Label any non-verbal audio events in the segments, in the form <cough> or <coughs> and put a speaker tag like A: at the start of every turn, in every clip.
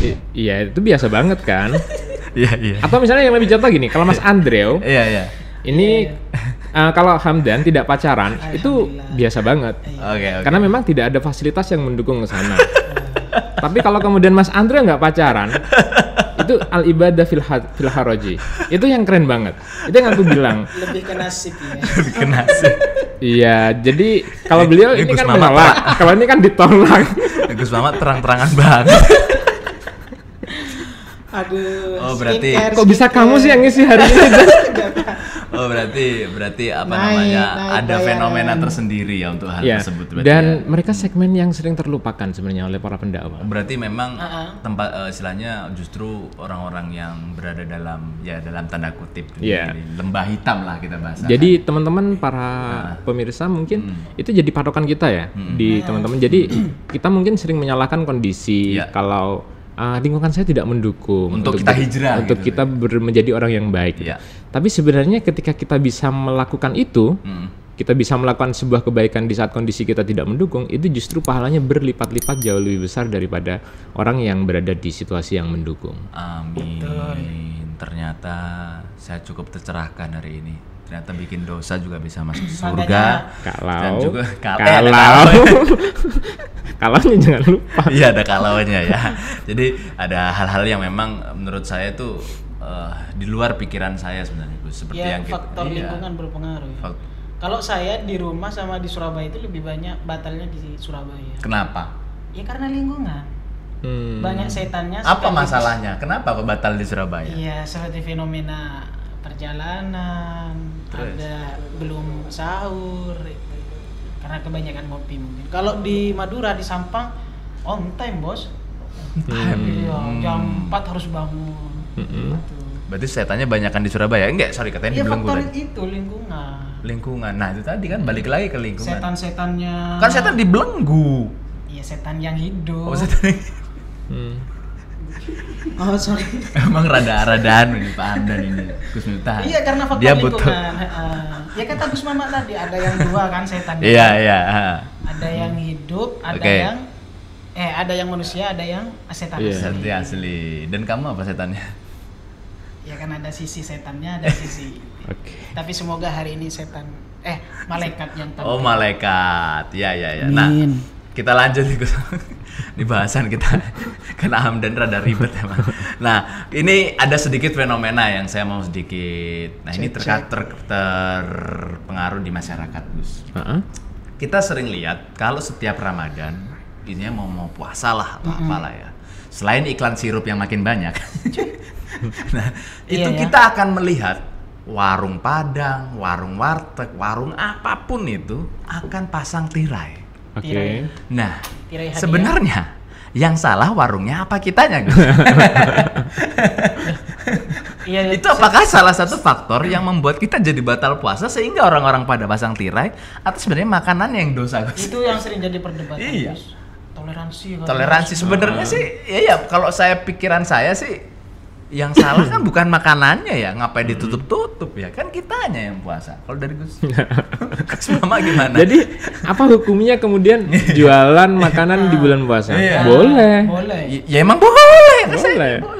A: I- iya itu biasa banget kan. <laughs>
B: Iya iya.
A: Atau misalnya yang lebih contoh gini, kalau Mas Andreo <laughs>
B: Iya iya.
A: ini eh, kalau Hamdan tidak pacaran itu biasa banget.
B: Oke oke.
A: Karena memang tidak ada fasilitas yang mendukung ke sana. Tapi kalau kemudian Mas Andreo nggak pacaran, <laughs> itu al ibadah fil, ha- fil haraji. Itu yang keren banget. Itu yang aku bilang.
C: Lebih ke nasib ya.
B: Kena sih.
A: Iya, jadi kalau beliau
B: Ini
A: kan menolak, kalau ini kan ditolak.
B: Gus Mamat terang-terangan banget.
C: Aduh.
B: Oh, berarti-
C: skincare,
A: Kok bisa
C: skincare.
A: kamu sih yang ngisi hari ini? <laughs>
B: Oh berarti berarti apa
C: Naik,
B: namanya
C: naik
B: ada
C: bayaran.
B: fenomena tersendiri ya untuk hal
A: Ya,
B: tersebut berarti
A: dan
B: ya.
A: mereka segmen yang sering terlupakan sebenarnya oleh para pendakwah.
B: Berarti memang
C: Uh-uh.
B: tempat eh, istilahnya justru orang-orang yang berada dalam ya dalam tanda kutip di lembah hitam lah kita bahasa.
A: Jadi teman-teman para pemirsa mungkin itu jadi patokan kita ya di teman-teman. Jadi kita mungkin sering menyalahkan kondisi
B: Iya.
A: kalau ah, lingkungan saya tidak mendukung
B: Untuk kita
A: ber-
B: hijrah
A: untuk
B: gitu.
A: kita ber- menjadi orang yang baik.
B: Iya.
A: Tapi sebenarnya ketika kita bisa melakukan itu,
B: Mm.
A: kita bisa melakukan sebuah kebaikan di saat kondisi kita tidak mendukung, itu justru pahalanya berlipat-lipat jauh lebih besar daripada orang yang berada di situasi yang mendukung.
B: Amin. Ternyata saya cukup tercerahkan hari ini. Ternyata bikin dosa juga bisa masuk <clears throat> surga.
A: Kalau
B: Dan juga kal- eh, ada
A: kalau
B: kalau. <laughs>
A: kalaunya jangan lupa.
B: Iya ada kalaunya ya. Jadi ada hal-hal yang memang menurut saya itu eh, di luar pikiran saya sebenarnya Gus. Seperti
C: Ya
B: yang kita
C: faktor
B: iya.
C: lingkungan berpengaruh. ya. Kalau saya di rumah sama di Surabaya itu lebih banyak batalnya di Surabaya.
B: Kenapa?
C: Ya karena lingkungan.
A: Hmm.
C: Banyak setannya.
B: Apa masalahnya? Kenapa kok batal di Surabaya?
C: Iya, seperti fenomena perjalanan,
B: Terus?
C: ada belum sahur, itu. karena kebanyakan ngopi mungkin. Kalau di Madura di Sampang on time bos, Iya, jam 4 harus bangun.
A: Mm-mm.
C: Gitu.
B: Berarti setannya banyakan di Surabaya? Enggak, sorry katanya
C: Iya
B: di
C: itu lingkungan.
B: Lingkungan. Nah, itu tadi kan balik lagi ke lingkungan.
C: Setan-setannya.
B: Kan setan di Belenggu.
C: Iya setan yang hidup.
B: Oh, setan.
A: Hmm. <laughs>
C: Oh, sorry.
B: Emang rada-radaan ini Pak Hamdan ini. Gus Miftah.
C: iya karena faktor
B: Dia
C: lingkungan.
B: butuh.
C: Heeh. Ya kata Gus Mamat tadi ada yang dua kan setannya. <laughs>
B: Iya, iya.
C: Ada yang hidup, ada
B: Oke.
C: yang eh ada yang manusia, ada yang setan
A: Iya.
C: asli.
B: Setan asli. Dan kamu apa setannya?
C: Ya kan ada sisi setannya, ada sisi. <laughs>
A: Oke.
C: Tapi semoga hari ini setan eh malaikat yang tahu.
B: Oh, malaikat. Ya, ya, ya. Nah, kita lanjut nih Gus. Di bahasan kita <laughs> karena Hamdan rada ribet emang. Nah, ini ada sedikit fenomena yang saya mau sedikit. Nah, ini terkait ter, terpengaruh di masyarakat, Gus.
A: Ah,
B: Kita sering lihat kalau setiap Ramadan ini mau mau puasa lah atau apalah ya. Selain iklan sirup yang makin banyak. <laughs> nah, itu
C: Iya, ya.
B: kita akan melihat warung Padang, warung warteg, warung apa pun itu akan pasang tirai.
A: Oke.
C: Tirai.
B: Nah,
C: Tirai
B: sebenarnya yang salah warungnya apa kitanya, Gus? <laughs>
C: Iya,
B: itu apakah salah satu faktor yang membuat kita jadi batal puasa sehingga orang-orang pada pasang tirai atau sebenarnya makanan yang dosa,
C: itu yang sering jadi perdebatan.
B: Iya.
C: Toleransi.
B: Toleransi sebenarnya sih, ya ya kalau saya pikiran saya sih yang salah kan bukan makanannya ya, ngapain ditutup-tutup ya? Kan kitanya yang puasa. Kalau dari Gus, <laughs> Gus Mama gimana?
A: Jadi apa hukumnya kemudian jualan makanan di bulan puasa?
B: Iya.
A: Boleh.
C: Boleh.
B: Y- ya emang boleh, kan saya
A: Boleh.
B: boleh.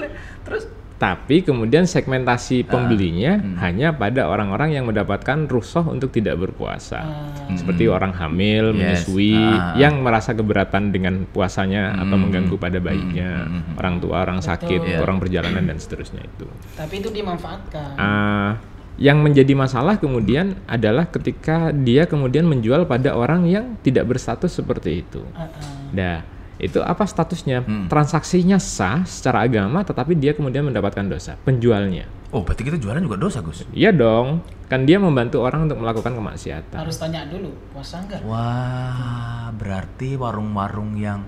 A: Tapi kemudian segmentasi pembelinya
B: Hmm.
A: hanya pada orang-orang yang mendapatkan rusoh untuk tidak berpuasa.
C: Ah,
A: Seperti orang hamil,
B: Yes.
A: menyusui,
B: Ah.
A: yang merasa keberatan dengan puasanya atau
B: Hmm.
A: mengganggu pada bayinya,
B: Hmm, hmm, hmm.
A: orang tua, orang sakit,
C: Betul.
B: Iya.
A: orang perjalanan dan seterusnya itu.
C: tapi itu dimanfaatkan.
A: Ah, yang menjadi masalah kemudian adalah ketika dia kemudian menjual pada orang yang tidak berstatus seperti itu.
C: Ah, ah.
A: Nah, itu apa statusnya?
B: Hmm.
A: Transaksinya sah secara agama, tetapi dia kemudian mendapatkan dosa penjualnya.
B: Oh, berarti kita jualan juga dosa, Gus?
A: Iya dong, kan dia membantu orang untuk melakukan kemaksiatan.
C: Harus tanya dulu, puasa enggak?
B: Wah, berarti warung-warung yang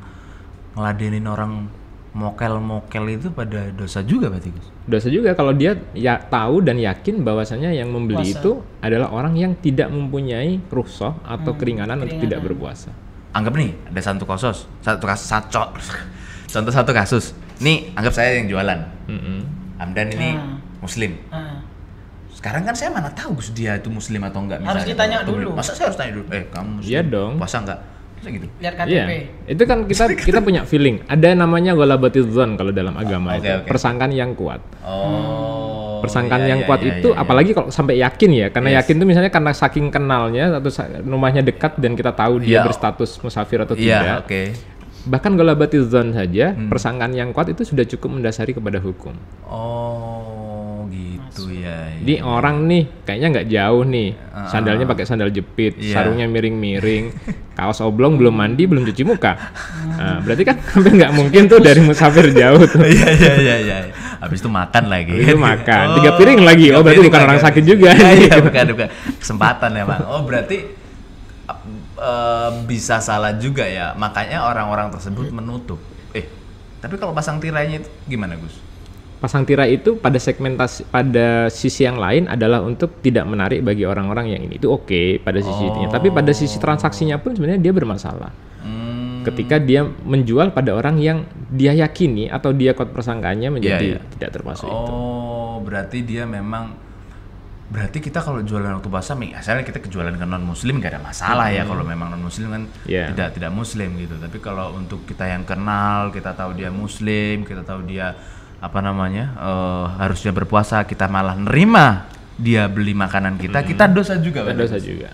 B: ngeladenin orang mokel-mokel itu pada dosa juga berarti, Gus?
A: Dosa juga kalau dia ya tahu dan yakin bahwasanya yang membeli
C: Puasa.
A: itu adalah orang yang tidak mempunyai rukhsah atau
C: Hmm,
A: keringanan untuk
C: keringanan.
A: tidak berpuasa.
B: Anggap nih, ada satu kasus, satu kasus, satu, contoh satu kasus. Nih, anggap saya yang jualan. Hamdan ini
C: Hmm.
B: muslim.
C: Ah.
B: Sekarang kan saya mana tahu Gus dia itu muslim atau enggak
C: Harus
B: misalnya.
C: ditanya
B: Atau
C: dulu.
B: Masa saya harus tanya dulu? Eh, kamu muslim?
A: Iya dong.
B: Puasa enggak? Masa gitu?
C: Lihat KTP.
A: Iya, itu kan kita <laughs> kita punya feeling. Ada namanya ghalabatidzon kalau dalam agama
B: Oke,
A: itu,
B: oke.
A: persangkaan yang kuat.
B: Oh.
A: Persangkaan
B: iya,
A: yang
B: iya,
A: kuat
B: iya,
A: itu
B: iya, iya.
A: apalagi kalau sampai yakin ya karena
B: Yes.
A: yakin itu misalnya karena saking kenalnya atau rumahnya dekat dan kita tahu dia
B: Iya.
A: berstatus musafir atau
B: Iya,
A: tidak
B: oke.
A: bahkan ghalabatidzon saja
B: Hmm.
A: persangkaan yang kuat itu sudah cukup mendasari kepada hukum
B: Oh, gitu ya.
A: Jadi orang nih kayaknya nggak jauh nih, sandalnya pakai sandal jepit,
B: Iya.
A: sarungnya miring-miring, <laughs> kaos oblong belum mandi, belum cuci muka. Nah, <laughs> berarti kan <laughs> hampir nggak mungkin tuh dari musafir jauh tuh.
B: Iya iya iya iya. Habis itu makan lagi.
A: Habis itu makan. Tiga piring lagi.
B: tiga
A: Oh, berarti bukan orang sakit juga
B: Iya, iya, bukan bukan. Kesempatan ya, Bang. Oh, berarti eh, bisa salah juga ya. Makanya orang-orang tersebut menutup. Eh, tapi kalau pasang tirainya itu gimana, Gus?
A: Pasang tirai itu pada segmentasi pada sisi yang lain adalah untuk tidak menarik bagi orang-orang yang ini. Itu oke pada sisi itunya. Tapi pada sisi transaksinya pun sebenarnya dia bermasalah.
B: Hmm,
A: Ketika dia menjual pada orang yang dia yakini atau dia kod persangkaannya menjadi
B: Iya, iya.
A: tidak termasuk itu.
B: Oh, berarti dia memang berarti kita kalau jualan waktu puasa, misalnya kita kejualan ke non muslim gak ada masalah ya kalau memang non muslim kan
A: Iya.
B: tidak tidak muslim gitu. Tapi kalau untuk kita yang kenal, kita tahu dia muslim, kita tahu dia apa namanya eh, harusnya berpuasa, kita malah nerima dia beli makanan kita, kita dosa juga.
A: Ada
B: berarti.
A: dosa juga.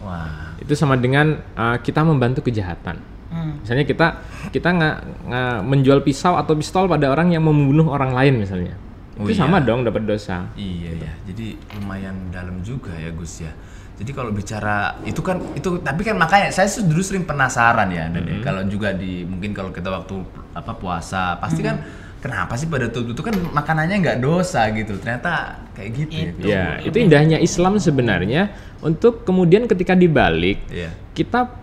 B: Wah,
A: Itu sama dengan uh, kita membantu kejahatan.
C: Hmm.
A: Misalnya kita kita nggak nggak menjual pisau atau pistol pada orang yang membunuh orang lain misalnya.
B: Oh
A: itu
B: iya.
A: sama dong dapat dosa.
B: Iya ya, jadi lumayan dalam juga ya Gus ya. Jadi kalau bicara itu kan itu tapi kan makanya saya dulu sering penasaran ya, Dan ya. kalau juga di mungkin kalau kita waktu apa puasa pasti kan kenapa sih pada tuh itu kan makanannya nggak dosa gitu. Ternyata kayak gitu ya. Gus.
A: Ya, itu indahnya Islam sebenarnya untuk kemudian ketika dibalik
B: Iya.
A: kita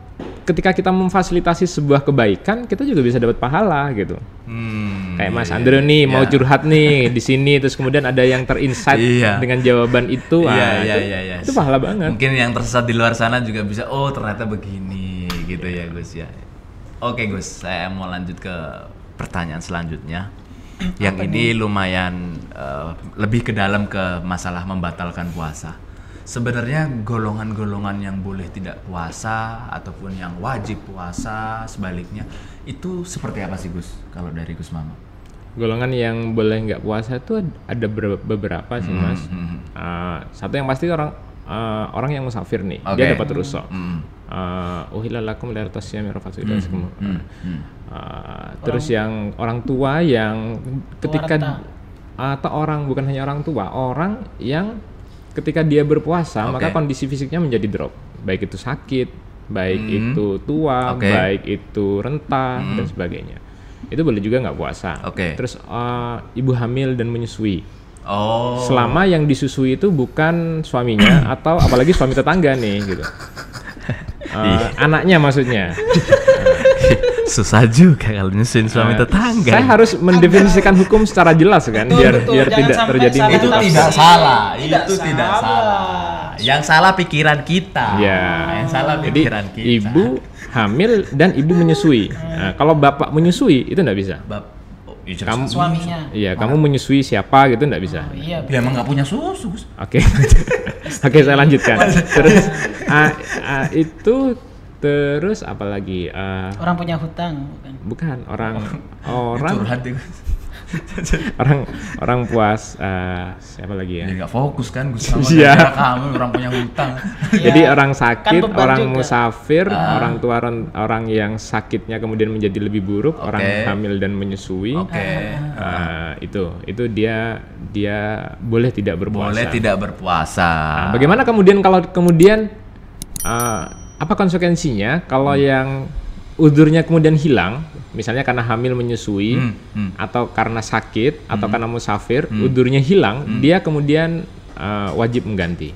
A: ketika kita memfasilitasi sebuah kebaikan, kita juga bisa dapat pahala gitu.
B: Hmm,
A: Kayak Mas
B: iya,
A: Andre nih mau
B: iya.
A: curhat nih di sini terus kemudian ada yang terinsight
B: Iya.
A: dengan jawaban itu,
B: Iya,
A: ah,
B: iya,
A: itu,
B: iya, iya.
A: itu pahala banget.
B: Mungkin yang tersesat di luar sana juga bisa, oh ternyata begini gitu ya Gus ya. Oke Gus, saya mau lanjut ke pertanyaan selanjutnya. Yang ini lumayan eh, lebih ke dalam ke masalah membatalkan puasa. Sebenarnya golongan-golongan yang boleh tidak puasa ataupun yang wajib puasa sebaliknya itu seperti apa sih Gus? Kalau dari Gus Mama?
A: Golongan yang boleh nggak puasa itu ad- ada ber- beberapa sih mas.
B: hmm.
A: Ah, satu yang pasti orang ah, orang yang musafir nih,
B: Oke.
A: dia dapat rusak.
B: Hmm.
A: Uhilal lakum lakum
B: Hmm, hmm.
A: Ah, terus yang orang tua yang ketika atau orang bukan hanya orang tua, orang yang ketika dia berpuasa
B: Oke.
A: maka kondisi fisiknya menjadi drop, baik itu sakit, baik
B: Hmm.
A: itu tua,
B: Oke.
A: baik itu rentah dan sebagainya. Itu boleh juga nggak puasa.
B: Oke.
A: Terus ah, ibu hamil dan menyusui.
B: Oh.
A: Selama yang disusui itu bukan suaminya <coughs> atau apalagi suami tetangga nih gitu. Eh, anaknya maksudnya. <laughs>
B: susah juga kalau nyusuin suami
A: Nah,
B: tetangga.
A: Saya harus mendefinisikan hukum secara jelas kan,
C: Betul,
A: biar
C: betul.
A: biar
C: Jangan
A: tidak terjadi
C: salah
B: itu tidak salah,
C: Tidak
B: itu tidak
C: salah.
B: salah. Yang salah pikiran kita.
A: Ya.
B: Yang salah
A: Jadi
B: pikiran kita.
A: ibu hamil dan ibu menyusui. Nah, kalau bapak menyusui itu enggak bisa.
B: Bab, oh, jelas.
A: Kamu
C: Suaminya.
A: Iya, kamu menyusui siapa gitu enggak bisa.
C: Oh, iya.
B: dia emang nggak punya susu. Gus.
A: Oke. <laughs> Oke, saya lanjutkan. Terus ah, ah, itu terus apa lagi? Ah,
C: Orang punya hutang bukan.
A: bukan orang <laughs> orang <laughs> orang orang puas ah, siapa lagi ya?
B: Dia nggak fokus kan Gus <laughs> sama
A: Iya.
B: kamu orang punya hutang.
A: Jadi
C: Ya,
A: orang
C: kan
A: sakit,
C: beban
A: orang
C: juga.
A: musafir,
B: Ah.
A: orang tua ren- orang yang sakitnya kemudian menjadi lebih buruk, orang
B: Oke.
A: hamil dan menyusui.
B: Oke.
A: Ah, itu itu dia dia boleh tidak berpuasa.
B: Boleh tidak berpuasa.
A: Nah, bagaimana kemudian kalau kemudian ah, apa konsekuensinya kalau
B: Hmm.
A: yang udurnya kemudian hilang, misalnya karena hamil menyusui
B: Hmm, hmm.
A: atau karena sakit atau karena musafir, udurnya hilang,
B: Hmm.
A: dia kemudian ah, wajib mengganti.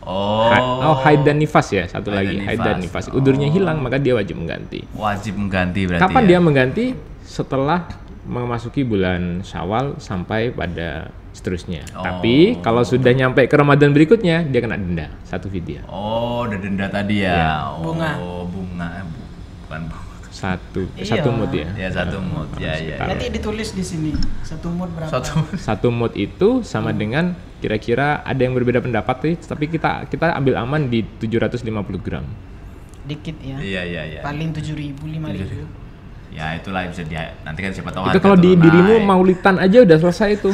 B: Oh.
A: Ha- oh, haid dan nifas ya, satu
B: Haid
A: lagi
B: dan
A: haid dan
B: nifas.
A: nifas. Udurnya
B: Oh.
A: hilang maka dia wajib mengganti.
B: Wajib mengganti berarti.
A: Kapan
B: ya?
A: dia mengganti? Setelah memasuki bulan Syawal sampai pada seterusnya.
B: Oh.
A: Tapi kalau sudah nyampe ke Ramadan berikutnya dia kena denda satu fidyah.
B: Oh, ada denda tadi ya.
A: Iya.
B: Oh,
C: Bunga.
B: bunga. Eh, bu- Bukan bunga.
A: Satu
C: Iya.
A: satu mood ya.
B: Ya satu mood. Ya, ya. ya.
C: Nanti ditulis di sini satu mood berapa.
B: Satu.
A: Satu mood itu sama dengan kira-kira ada yang berbeda pendapat sih, tapi kita kita ambil aman di 750 gram.
C: dikit ya.
B: Iya iya iya.
C: Paling tujuh ribu, lima ribu.
B: Ya itulah bisa dia nanti kan siapa tahu
A: itu kalau di dirimu
B: naik.
A: maulitan aja udah selesai itu.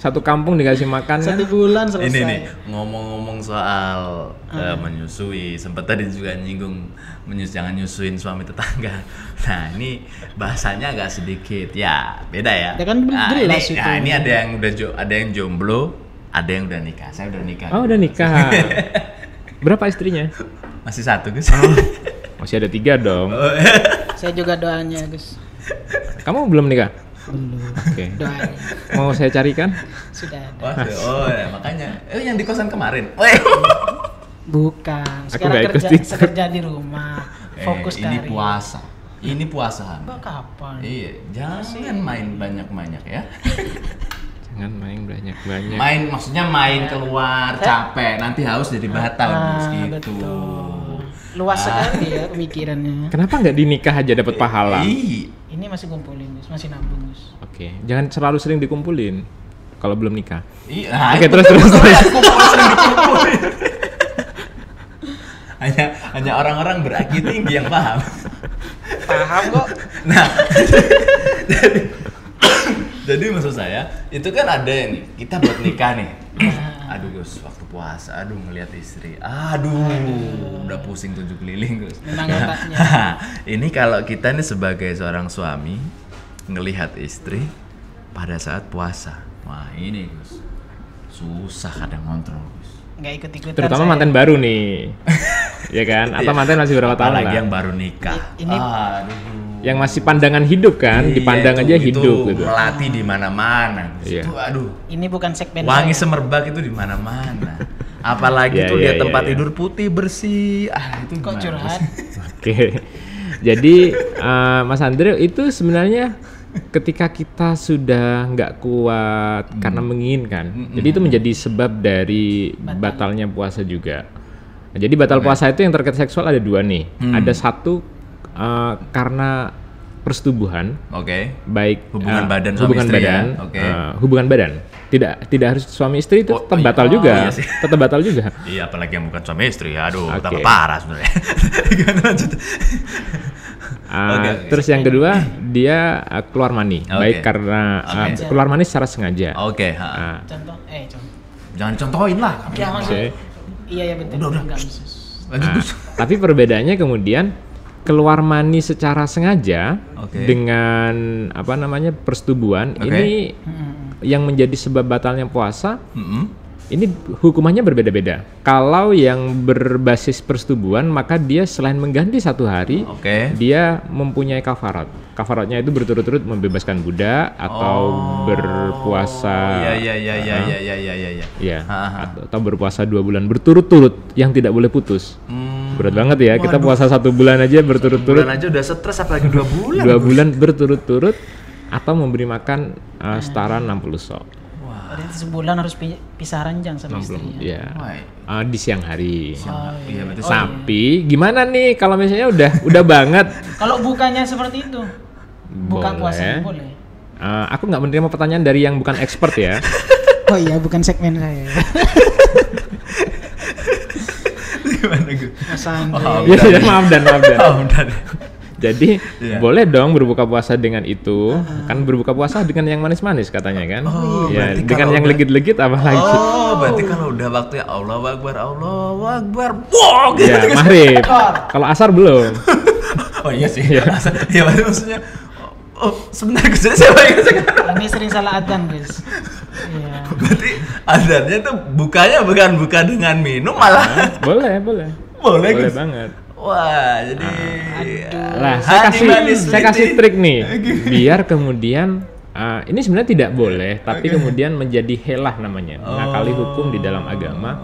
A: Satu kampung dikasih makan kan.
C: Satu bulan selesai.
B: ini nih ngomong-ngomong soal eh, menyusui sempat tadi juga nyinggung menyus jangan nyusuin suami tetangga. <laughs> Nah ini bahasanya agak sedikit ya beda ya.
C: Ya kan
B: nah,
C: jelas
B: ini,
C: itu.
B: nah, ini ada yang udah jo- ada yang jomblo ada yang udah nikah. Saya udah nikah.
A: Oh udah nikah. <laughs> Berapa istrinya?
B: Masih satu Gus. <laughs>
A: Masih ada tiga dong
C: Saya juga doanya, Gus.
A: kamu belum nikah
C: Belum.
A: oke
C: Doanya.
A: mau saya carikan
C: Sudah ada.
B: Waduh, oh ya, makanya eh yang di kosan kemarin Weh.
C: Bukan.
A: Aku
C: Sekarang
A: ikut
C: kerja
A: TikTok.
C: sekerja di rumah. Fokus
B: eh, ini
C: karir.
B: puasa ini puasa
C: Mbak kapan?
B: Iya, jangan main banyak-banyak ya.
A: jangan main banyak banyak
B: Main maksudnya main keluar capek, nanti haus jadi batal
C: Ah,
B: gitu.
C: betul. Luas sekali ya pemikirannya.
A: kenapa nggak dinikah aja dapat pahala oke
B: Ih,
C: Ini masih kumpulin, Gus. Masih nabung, Gus.
A: jangan selalu sering dikumpulin kalau belum nikah
B: iya. nah,
A: Oke,
B: itu
A: terus, terus, <laughs> terus.
B: ya, dikumpulin. <laughs> hanya hanya orang-orang berakil tinggi yang paham.
C: Paham kok. <laughs>
B: Nah, jadi, <coughs> jadi maksud saya itu kan ada nih kita buat nikah nih. <coughs> Aduh Gus, waktu puasa, aduh ngelihat istri, aduh udah pusing tujuh keliling Gus.
C: Memang <laughs> otaknya. <laughs>
B: ini kalau kita nih sebagai seorang suami ngelihat istri pada saat puasa, wah ini Gus susah kadang ngontrol Gus.
C: Nggak ikut-ikutan.
A: terutama
C: saya.
A: mantan baru nih <laughs> ya kan atau
B: Iya.
A: mantan masih berapa tahun
B: Apalagi
A: lah
B: yang baru nikah.
C: I- ini-
B: aduh.
A: yang masih pandangan hidup kan
B: Iya,
A: dipandang
B: itu-
A: aja
B: itu
A: hidup gitu
B: Melatih di mana-mana.
A: Iya.
B: Itu aduh.
C: Ini bukan segmen
B: Wangi
C: saya.
B: semerbak itu di mana-mana. Apalagi
A: Iya,
B: tuh
A: iya,
B: dia
A: iya,
B: tempat
A: iya.
B: tidur putih bersih. Ah, itu
C: Kok curhat? <laughs>
A: Oke. Jadi eh, Mas Andre itu sebenarnya ketika kita sudah nggak kuat karena menginginkan, jadi itu menjadi sebab dari batalnya puasa juga. Nah, jadi batal puasa itu yang terkait seksual ada dua nih. Ada satu eh, karena persetubuhan,
B: Oke.
A: baik
B: Hubungan
A: eh,
B: badan suami
A: hubungan
B: istri ya?
A: badan,
B: Oke.
A: eh, hubungan badan. Tidak tidak harus suami istri itu
B: Oh,
A: tetap
B: iya.
A: batal
B: Oh,
A: juga,
B: iya sih. <laughs>
A: tetap batal juga.
B: Iya, apalagi yang bukan suami istri ya. Aduh,
A: Oke.
B: tambah parah sebenarnya. Gimana <laughs> lanjut?
A: Ah,
B: Oke, oke.
A: Terus yang kedua dia uh, keluar mani,
B: Oke.
A: baik karena uh, keluar mani secara sengaja.
B: Oke.
A: Ah,
C: Contoh, eh contoh.
B: Jangan contohin lah.
C: Ya.
A: Oke.
C: Iya ya betul.
B: Udah, udah. Lanjut,
A: ah,
B: Gus.
A: tapi perbedaannya kemudian keluar mani secara sengaja
B: Oke.
A: dengan apa namanya persetubuhan
B: Oke.
A: ini
C: Hmm
A: yang menjadi sebab batalnya puasa
B: mm-hmm
A: ini hukumannya berbeda-beda. Kalau yang berbasis persetubuhan, maka dia selain mengganti satu hari,
B: okay.
A: dia mempunyai kafarat. Kafaratnya itu berturut-turut membebaskan budak atau
B: oh,
A: berpuasa.
B: Iya iya iya iya iya iya.
A: Ya,
B: ya. ya.
A: atau, atau berpuasa dua bulan berturut-turut yang tidak boleh putus.
B: Hmm.
A: Berat banget ya.
B: Waduh.
A: Kita puasa satu bulan aja berturut-turut.
B: Bulan aja udah stres apalagi dua bulan.
A: dua bulan berturut-turut atau memberi makan uh, setara 60 sok.
C: Berarti sebulan harus pi- pisah ranjang sama
A: 60,
C: istri.
A: ya.
B: Wah,
A: Uh, di siang hari.
C: Oh,
B: iya berarti
C: Oh,
A: Tapi gimana nih kalau misalnya udah udah banget? <laughs>
C: Kalau bukannya seperti itu, buka
A: Boleh.
C: puasa boleh.
A: Uh, aku nggak menerima pertanyaan dari yang bukan expert ya. <laughs>
C: Oh iya, bukan segmen saya. <laughs>
B: gimana gue?
C: Mas Andre.
B: Oh,
A: ya sudah maaf dan maaf dan.
B: Oh, deh.
A: Jadi
B: Iya.
A: boleh dong berbuka puasa dengan itu. Kan berbuka puasa dengan yang manis-manis katanya kan.
B: Oh,
A: ya, dengan yang legit-legit apa lagi?
B: Oh, berarti kalau udah waktunya Allah Akbar, Allah Akbar, wow gitu.
A: Ya, maghrib. <laughs> Kalau asar belum. <laughs>
B: Oh iya sih. Iya, ya, berarti maksudnya Oh, sebentar Gus, saya bayangin sekarang.
C: Ini sering salah adzan, guys. Iya.
B: Berarti adarnya tuh bukanya bukan buka dengan minum malah.
A: boleh, boleh.
B: Boleh,
A: Boleh
B: Gus.
A: banget.
B: Wah, jadi
A: Lah, saya kasih saya kasih trik nih. Biar kemudian uh, ini sebenarnya tidak boleh, tapi kemudian menjadi helah namanya, mengakali hukum di dalam agama.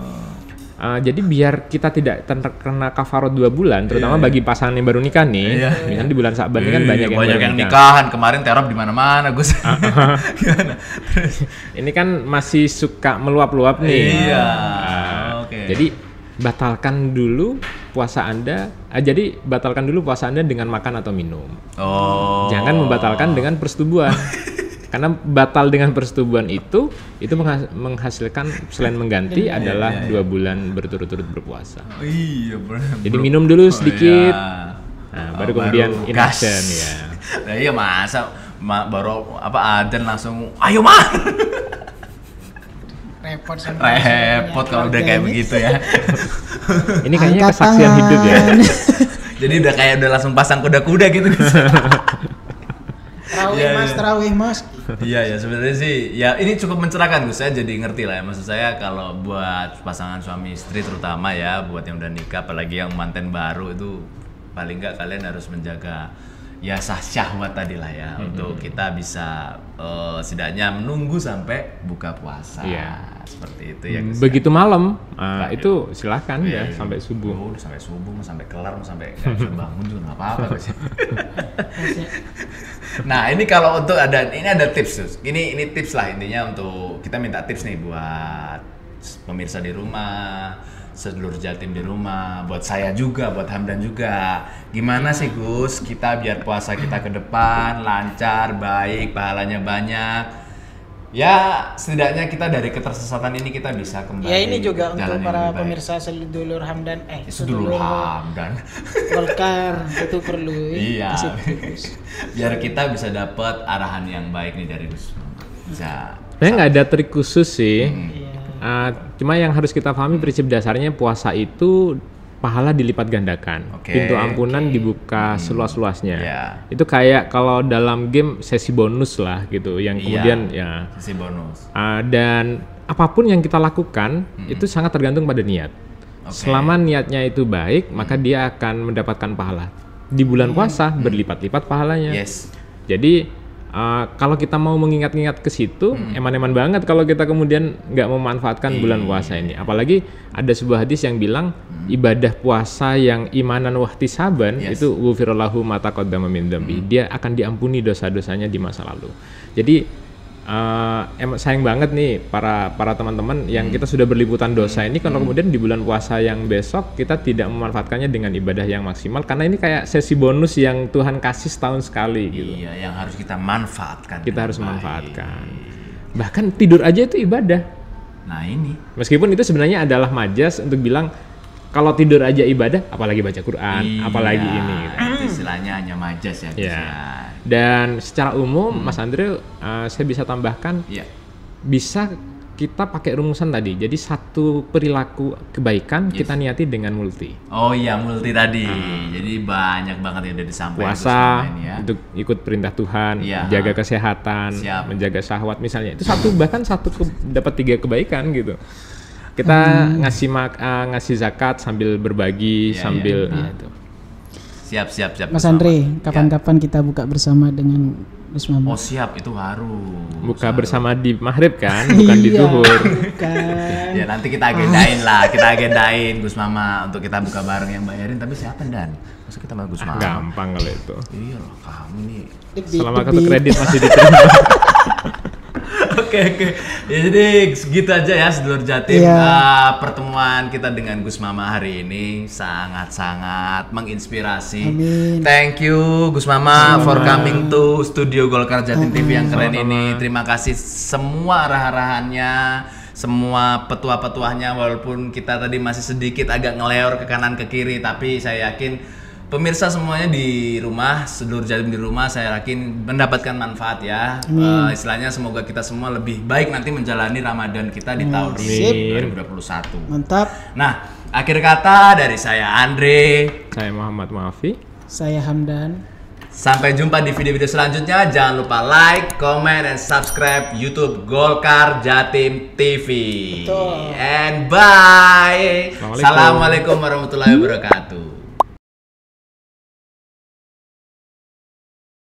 A: Uh, jadi biar kita tidak terkena kafarot dua bulan, terutama bagi pasangan yang baru nikah nih.
B: Iya.
A: Misalnya di bulan Saban ini kan
B: Ih,
A: banyak yang
B: banyak yang
A: nikah.
B: nikahan kemarin teror di mana-mana Gus.
A: Ah, <laughs>
B: Gimana? Terus
A: Ini kan masih suka meluap-luap nih.
B: Iya.
A: Ah,
B: Oke.
A: Jadi batalkan dulu puasa Anda. ah, jadi batalkan dulu puasa Anda dengan makan atau minum.
B: Oh.
A: Jangan membatalkan dengan persetubuhan. <laughs> Karena batal dengan persetubuhan itu itu menghas- menghasilkan selain mengganti
B: Iya,
A: adalah dua bulan berturut-turut berpuasa.
B: Oh, iya, bro.
A: Jadi minum dulu sedikit.
B: iya.
A: Nah,
B: Oh,
A: baru kemudian
B: gas.
A: inaction ya.
B: Nah, iya masa ma- baru apa adzan langsung ayo mah <laughs>
C: repot sama
B: repot kalau udah kayak begitu ya <laughs>
A: Ini kayaknya
D: Angkat
A: kesaksian
D: tangan.
A: hidup ya. <laughs>
B: jadi udah kayak udah langsung pasang kuda-kuda gitu <laughs>
C: Terawih
B: Iya,
C: mas,
B: iya.
C: terawih mas.
B: Iya ya sebenarnya sih ya ini cukup mencerahkan Gus saya jadi ngerti lah ya maksud saya kalau buat pasangan suami istri terutama ya buat yang udah nikah apalagi yang manten baru itu paling nggak kalian harus menjaga ya sah syahwat tadi lah ya untuk kita bisa eh, setidaknya menunggu sampai buka puasa
A: Iya.
B: seperti itu ya Gus.
A: Begitu malam,
B: Nah,
A: itu silahkan
B: Iya,
A: ya
B: iya.
A: sampai subuh.
B: Oh, sampai subuh, mau sampai kelar, mau sampai nggak bisa bangun juga nggak apa-apa Gus. <laughs> Nah ini kalau untuk ada ini ada tips Gus. Ini ini tips lah intinya untuk kita minta tips nih buat pemirsa di rumah, sedulur jatim di rumah, buat saya juga, buat Hamdan juga. Gimana sih Gus kita biar puasa kita ke depan lancar, baik, pahalanya banyak. Ya setidaknya kita dari ketersesatan ini kita bisa kembali.
C: Ya ini juga untuk para pemirsa sedulur Hamdan eh
B: Sedulur Hamdan.
C: Golkar itu perlu ya,
B: Iya. Biar kita bisa dapat arahan yang baik nih dari Gus. Bisa.
A: Saya nggak ada trik khusus sih.
C: Iya.
A: Ah, cuma yang harus kita pahami prinsip dasarnya puasa itu pahala dilipat gandakan.
B: Oke,
A: Pintu ampunan dibuka seluas-luasnya.
B: Iya.
A: Itu kayak kalau dalam game sesi bonus lah gitu yang
B: Iya.
A: kemudian ya
B: Sisi bonus.
A: Ah, dan apa pun yang kita lakukan itu sangat tergantung pada niat.
B: Oke.
A: Selama niatnya itu baik, maka dia akan mendapatkan pahala. Di bulan puasa berlipat-lipat pahalanya.
B: Yes.
A: Jadi uh, kalau kita mau mengingat-ingat ke situ,
B: Hmm.
A: eman-eman banget kalau kita kemudian nggak memanfaatkan bulan puasa ini. Apalagi ada sebuah hadis yang bilang ibadah puasa yang imanan wahtisaban
B: Hmm. Yes.
A: itu ghufirallahu ma taqaddama min dzambi. Dia akan diampuni dosa-dosanya di masa lalu. Jadi uh, em- sayang banget nih para para teman-teman yang
B: Hmm.
A: kita sudah berliputan dosa ini kalau kemudian di bulan puasa yang besok kita tidak memanfaatkannya dengan ibadah yang maksimal karena ini kayak sesi bonus yang Tuhan kasih setahun sekali gitu
B: Iya, yang harus kita manfaatkan.
A: kita harus
B: baik.
A: manfaatkan. Bahkan tidur aja itu ibadah.
B: Nah ini.
A: Meskipun itu sebenarnya adalah majas untuk bilang kalau tidur aja ibadah, apalagi baca Quran,
B: Iya,
A: apalagi ini. gitu.
B: itu Istilahnya hanya majas ya. Gus,
A: Ya. Dan secara umum, Mas Andre, uh, saya bisa tambahkan
B: Iya.
A: bisa kita pakai rumusan tadi. Jadi satu perilaku kebaikan kita niati dengan multi.
B: Oh iya multi tadi. Jadi banyak banget yang udah disampaikan
A: Puasa
B: ya.
A: untuk ikut perintah Tuhan,
B: Iya.
A: jaga kesehatan,
B: Siap.
A: menjaga syahwat misalnya. Itu satu bahkan satu ke- dapat tiga kebaikan gitu. Kita ngasih mak uh, ngasih zakat sambil berbagi,
B: Iya,
A: sambil
B: iya.
A: nah, itu.
B: Siap siap siap.
D: Mas. Andre,
B: Ya.
D: kapan-kapan kita buka bersama dengan Gus Mamat?
B: Oh siap itu harus.
A: Buka bersama di maghrib kan, <laughs> bukan di
D: Iya,
A: zuhur.
D: Bukan.
B: Ya nanti kita agendain lah, kita agendain Gus Mama untuk kita buka bareng yang bayarin. Tapi siapa Dan? Masa kita sama Gus Mama?
A: Gampang kalau itu.
B: Iya loh, kamu nih.
A: Selama kartu kredit masih <laughs> diterima.
B: Oke oke. Ya jadi segitu aja ya sedulur Jatim.
D: Iya.
B: Ah, pertemuan kita dengan Gus Mama hari ini sangat-sangat menginspirasi.
D: Amin.
B: Thank you Gus Mama for coming to studio Golkar Jatim TV yang keren ini. Terima kasih semua arah-arahannya. Semua petua-petuahnya walaupun kita tadi masih sedikit agak ngeleor ke kanan ke kiri tapi saya yakin pemirsa semuanya di rumah, sedulur jatim di rumah saya yakin mendapatkan manfaat ya. Eh, istilahnya semoga kita semua lebih baik nanti menjalani Ramadan kita di tahun ini 2021.
D: Mantap.
B: Nah, akhir kata dari saya Andre.
A: Saya Muhammad Maafi.
D: Saya Hamdan.
B: Sampai jumpa di video-video selanjutnya. Jangan lupa like, comment, dan subscribe YouTube Golkar Jatim TV.
C: Betul.
B: And bye.
A: Assalamualaikum.
B: Assalamualaikum warahmatullahi wabarakatuh.